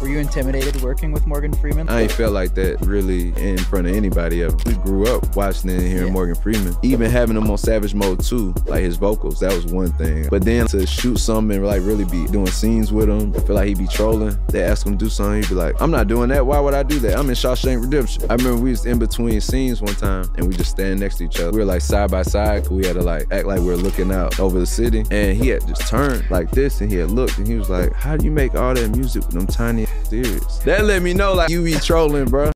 Were you intimidated working with Morgan Freeman? I ain't felt like that really in front of anybody ever. We grew up watching and hearing yeah. Morgan Freeman. Even having him on Savage Mode too, like his vocals, that was one thing. But then to shoot something and like really be doing scenes with him, I feel like he'd be trolling. They ask him to do something, he'd be like, I'm not doing that. Why would I do that? I'm in Shawshank Redemption. I remember we was in between scenes one time and we just stand next to each other. We were like side by side, cause we had to like act like we were looking out over the city. And he had just turned like this and he had looked and he was like, How do you make all that music with them tiny ears? That let me know like you be trolling, bro.